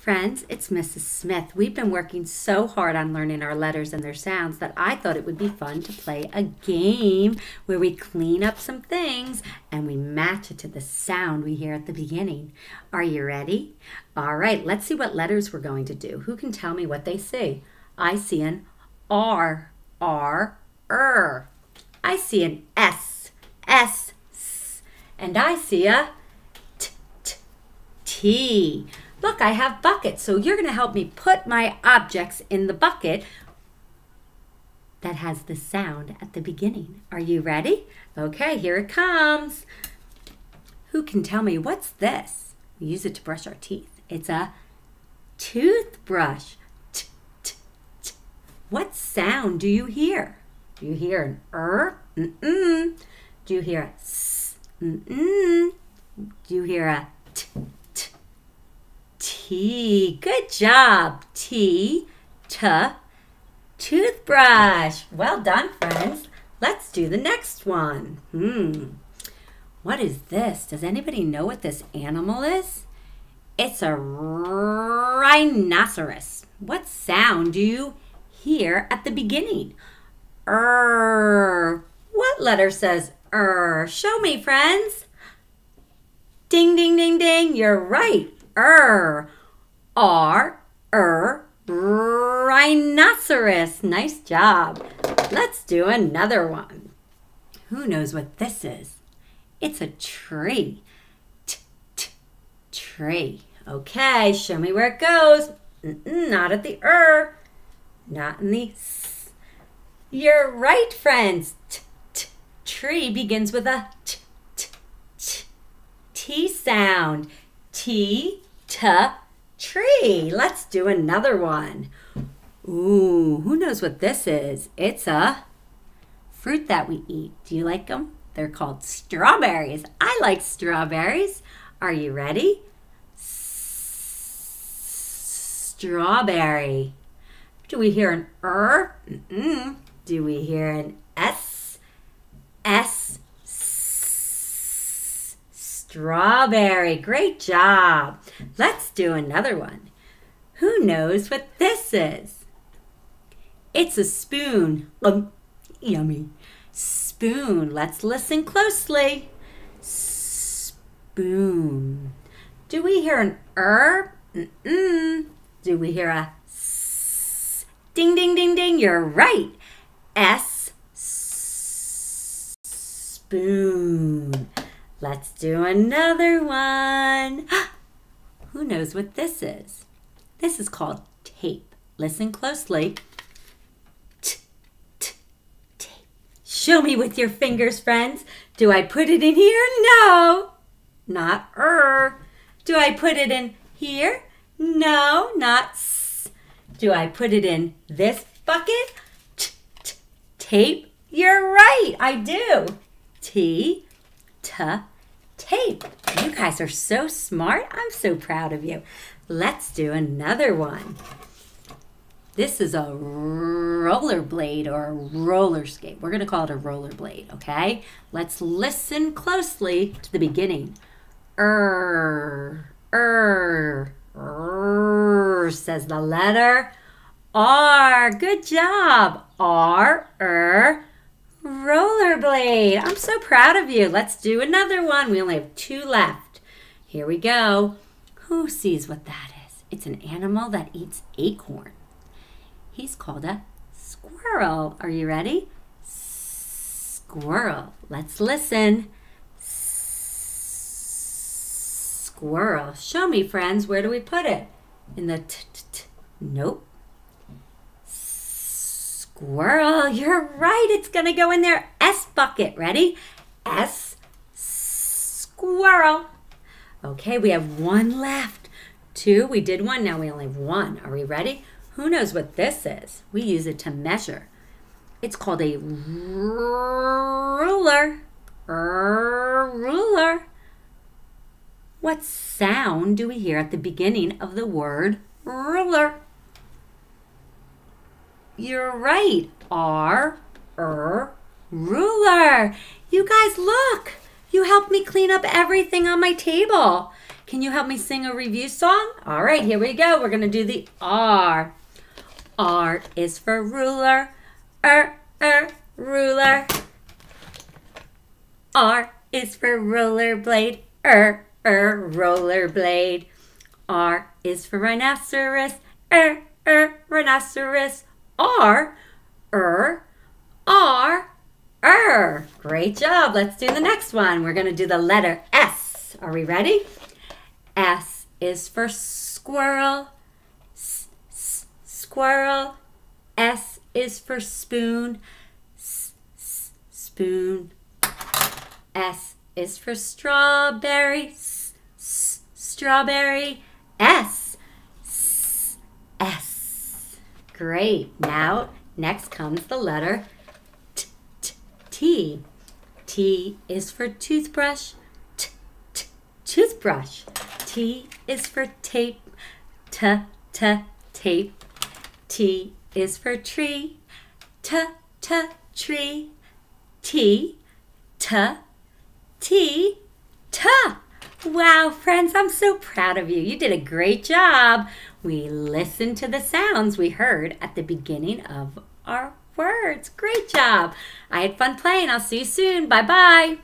friends, it's Mrs. Smith. We've been working so hard on learning our letters and their sounds that I thought it would be fun to play a game where we clean up some things and we match it to the sound we hear at the beginning. Are you ready? All right, let's see what letters we're going to do. Who can tell me what they see? I see an R, R, R. I see an S, S, S. And I see a T, T, T. Look, I have buckets, so you're going to help me put my objects in the bucket that has the sound at the beginning. Are you ready? Okay, here it comes. Who can tell me what's this? We use it to brush our teeth. It's a toothbrush. T, t, t. What sound do you hear? Do you hear an er? Mm-mm. Do you hear a s? Mm-mm. Do you hear a t? T. Good job. T, t, toothbrush. Well done, friends. Let's do the next one. Hmm. What is this? Does anybody know what this animal is? It's a rhinoceros. What sound do you hear at the beginning? Er. What letter says er? Show me, friends. Ding, ding, ding, ding. You're right. Er. R, er, rhinoceros. Nice job. Let's do another one. Who knows what this is? It's a tree. T, t, tree. Okay, show me where it goes. Not at the er, not in the s. You're right, friends. T, t, tree begins with a t, t, t, t sound. T, t, tree. Let's do another one. Ooh, who knows what this is? It's a fruit that we eat. Do you like them? They're called strawberries. I like strawberries. Are you ready? Strawberry. Do we hear an er? Mm -mm. Do we hear an S? S. Strawberry. Great job. Let's do another one. Who knows what this is? It's a spoon. Um, yummy. Spoon. Let's listen closely. Spoon. Do we hear an er? Mm-mm. Do we hear a s? Ding, ding, ding, ding. You're right. S. Spoon. Let's do another one. Who knows what this is? This is called tape. Listen closely. T, t, tape. Show me with your fingers, friends. Do I put it in here? No. Not er. Do I put it in here? No, not s. Do I put it in this bucket? T, tape. You're right. I do. T, t, tape. You guys are so smart. I'm so proud of you. Let's do another one. This is a roller blade or a roller skate. We're going to call it a roller blade, okay? Let's listen closely to the beginning. Er, er, er, says the letter R. Good job. R, er, Rollerblade. I'm so proud of you. Let's do another one. We only have two left. Here we go. Who sees what that is? It's an animal that eats acorn. He's called a squirrel. Are you ready? Squirrel. Let's listen. Squirrel. Show me, friends. Where do we put it? In the t, t, t. Nope. Squirrel, you're right. It's going to go in their S bucket. Ready? S, squirrel. Okay, we have one left. Two, we did one. Now we only have one. Are we ready? Who knows what this is? We use it to measure. It's called a ruler. ruler. What sound do we hear at the beginning of the word ruler? You're right. R, er, ruler. You guys look. You helped me clean up everything on my table. Can you help me sing a review song? All right, here we go. We're going to do the R. R is for ruler. Er, er, ruler. R is for rollerblade. Er, er, rollerblade. R is for rhinoceros. Er, er, rhinoceros. R, er, R, er. Great job. Let's do the next one. We're going to do the letter S. Are we ready? S is for squirrel. S, s, squirrel. S is for spoon. S, s, spoon. S is for strawberry. S, s, strawberry. S, s, S. Great. Now, next comes the letter T. T. T, is for toothbrush. T, t, toothbrush. T is for tape. T, t, tape. T is for tree. T, t, tree. T, t, T, T. Wow, friends, I'm so proud of you. You did a great job. We listened to the sounds we heard at the beginning of our words. Great job. I had fun playing. I'll see you soon. Bye bye.